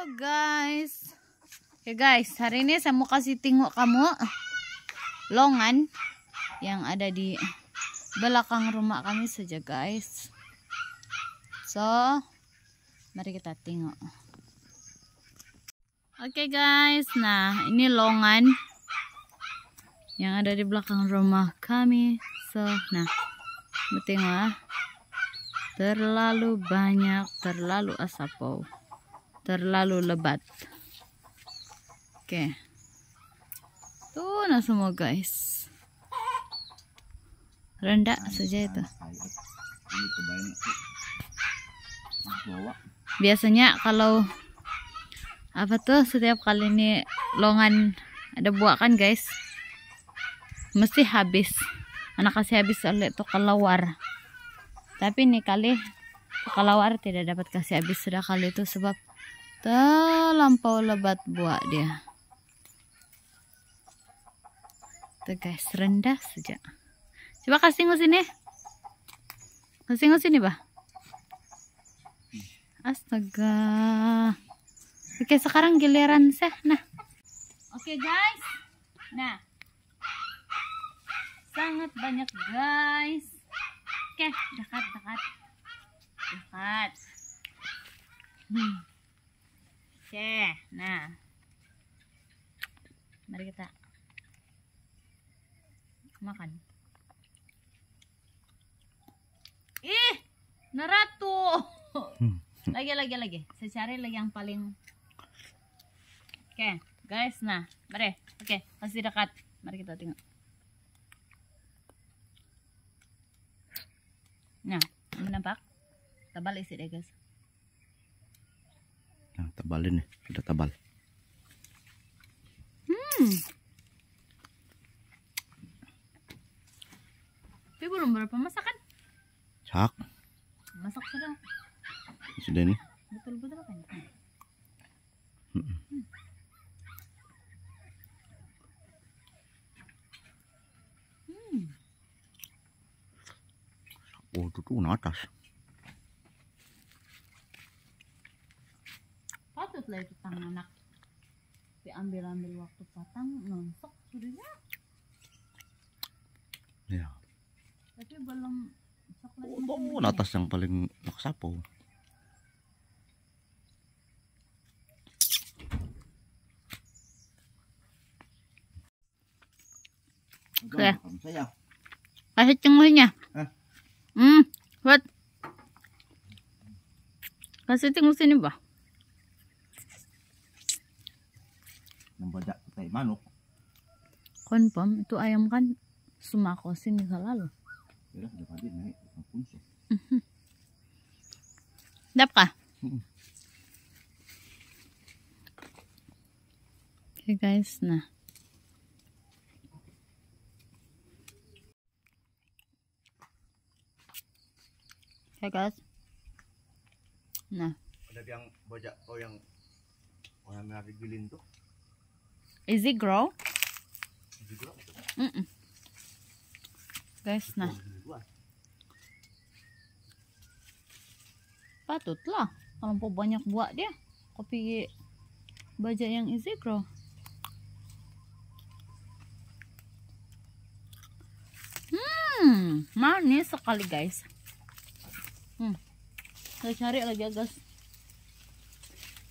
Guys. Oke guys, hari ini saya mau kasih tengok kamu longan yang ada di belakang rumah kami saja guys. So, mari kita tengok. Oke guys, nah ini longan yang ada di belakang rumah kami. So, nah, tengok ah. terlalu banyak, terlalu asapau terlalu lebat. Oke. Tuh nah semua guys. Rendah saja itu. Biasanya kalau apa tuh setiap kali ini longan ada buah kan guys? Mesti habis. Anak kasih habis oleh itu kelawar tapi ini kali kelawar tidak dapat kasih habis sudah kali itu sebab terlampau lebat buah dia. Tuh guys rendah saja coba kasih ngus sini kasih ngus sini bah astaga. Oke sekarang giliran saya nah. Oke guys. Nah. Sangat banyak guys. Oke dekat dekat. Dekat. Hmm. Oke, nah. Mari kita makan. Ih, neratu. Hmm. Lagi, lagi, lagi. Saya cari lagi yang paling. Oke, guys. Nah, mari. Oke, kasih dekat. Mari kita tengok. Nah, nampak? Tabal isi deh, guys. Nah, tebalin nih, sudah tebal. Hmm. Tapi belum berapa masakan? Cak. Masak sudah. Sudah nih. Betul-betul? Hmm. Hmm. Oh, itu tuh atas. lah itu tang anak diambil ambil waktu patang nontok sudah ya tapi belum oh, oh atas yang paling maksapo Oke. Kasih cengguhnya. Hmm, buat. Kasih cengguh sini, Bah. membajak kita manuk. Confirm itu ayam kan sumako sini selalu ya udah tadi naik. Punso dap oke okay, guys. Nah okay, guys nah ada yang bajak oh yang yang merah gilin tuh Is it grow? Mm -mm. Guys, nah. Patutlah. Kalau mau banyak buat dia. Kopi baja yang easy grow. Hmm, manis sekali guys. Hmm. Saya cari lagi ya guys.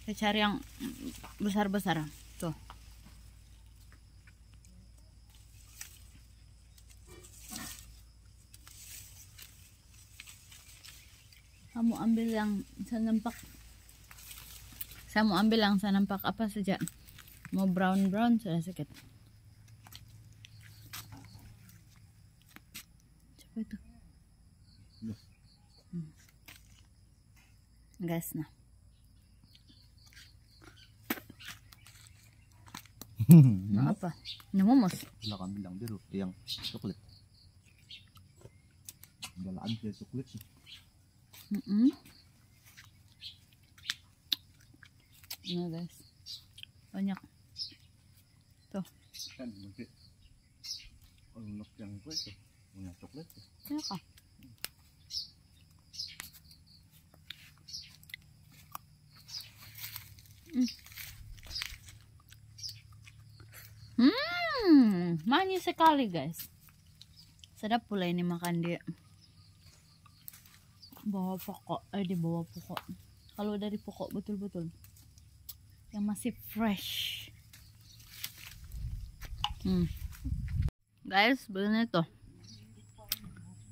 Saya cari yang besar-besar. Tuh. kamu ambil yang saya nampak saya mau ambil yang saya nampak apa saja mau brown brown sudah sedikit coba itu hmm. Guys nah, apa? Ini momos. Belakang bilang biru, yang coklat. Jalan dia coklat sih. Mm -mm. Nah guys, banyak. Tuh. Kan nanti ulek yang gue punya coklat. Ya Hmm, manis sekali guys. Sedap pula ini makan dia. Bawa pokok, eh di bawah pokok. Kalau dari pokok betul-betul. Yang masih fresh. Hmm. Guys, begini tuh.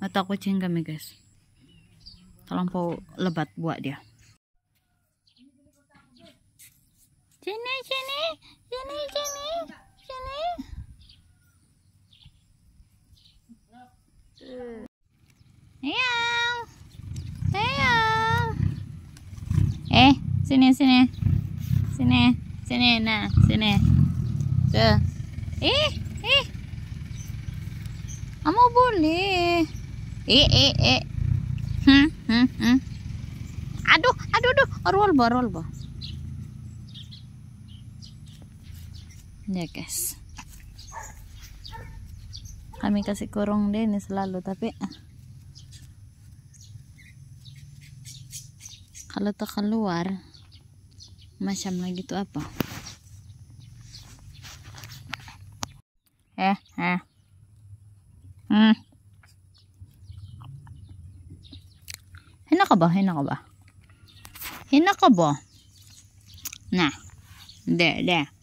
Mata kucing kami guys. Terlampau lebat buat dia. Sini, sini, sini, sini, sini. Meow. Meow. Eh, sini, sini. Sini, sini, nah, sini. Tuh. Eh, eh. Kamu boleh. Eh, eh, eh. Hmm, hmm, hmm. Aduh, aduh, aduh. Ba, roll Ya guys. Kami kasih kurung din selalu tapi ah. kalau tak keluar macam lagi tuh apa? Eh, eh. Hmm. Hina ka ba? Hina ka ba? Nah. There, there.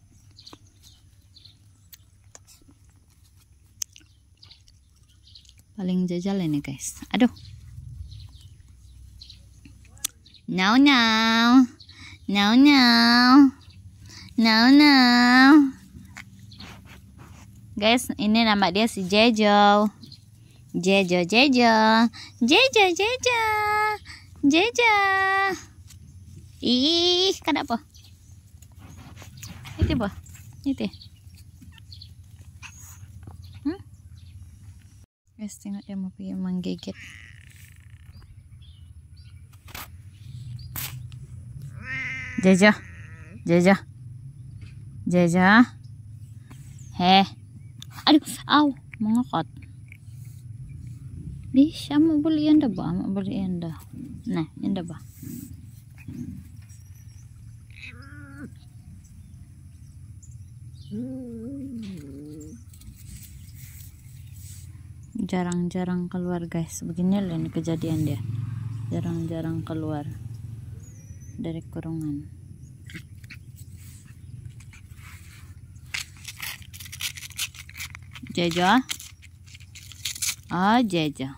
Paling jajal ini guys. Aduh. Now now now now now now guys ini nama dia si Jejo. Jejo Jejo. Jejo Jejo. Jejo. Ih kenapa itu apa? Itu guys tengok dia mau pergi menggigit Jaja Jaja Jaja Heh. Aduh Aw Mengokot Bisa mau beli? Anda bah Mau beli anda Nah anda bah jarang-jarang keluar guys. Begini loh ini kejadian dia. Jarang-jarang keluar dari kurungan. Jejo? Oh Jejo.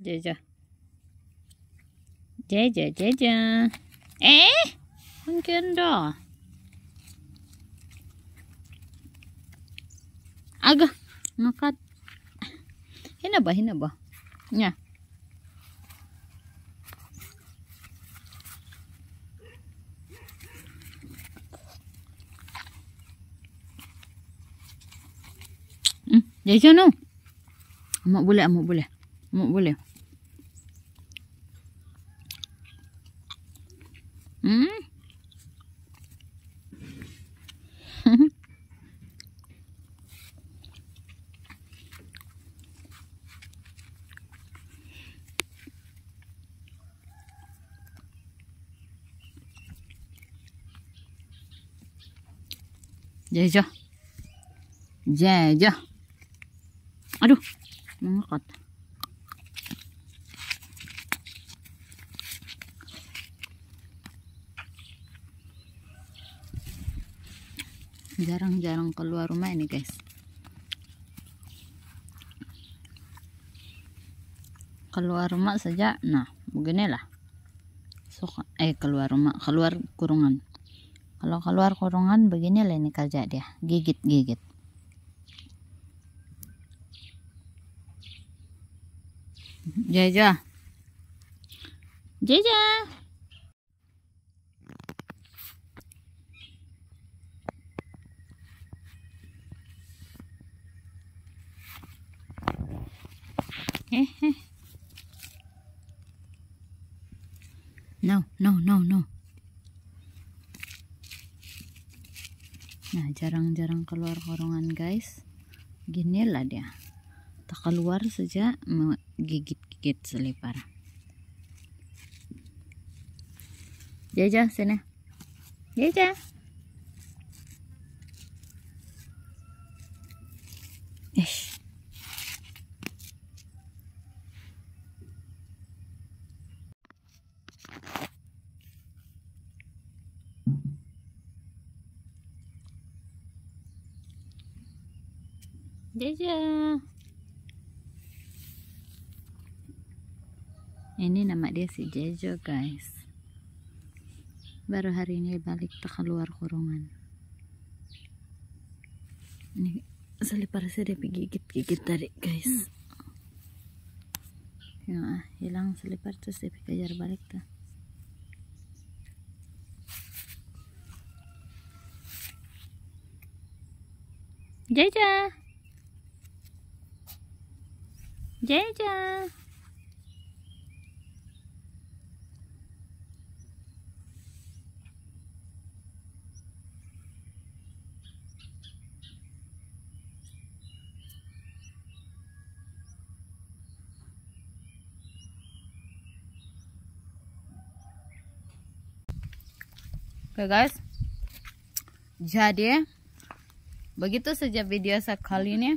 Jejo. Jejo Jejo. Eh ang ganda. Aga, nakat. Hina ba? Hina ba? Nya. Hmm, jadi no. Amak boleh, amak boleh. Amak boleh. Jejo. Jejo. Aduh, mengangkat. Jarang-jarang keluar rumah ini, guys. Keluar rumah saja, nah, beginilah. So, eh keluar rumah, keluar kurungan kalau keluar kurungan begini lah ini kerja dia. Gigit-gigit. Jaja. Jaja. Hehe No, no, no, no. Nah, jarang-jarang keluar korongan guys. Gini lah dia. tak keluar saja menggigit-gigit selipar Jaja sini Jaja Jaja. Ini nama dia si Jejo guys. Baru hari ini balik ke keluar kurungan. Ini selipar saya dia gigit-gigit tadi guys. Ya, hilang selipar terus dia kejar balik tuh. Jaja. Jaja. Oke guys, jadi begitu saja video saya kali ini.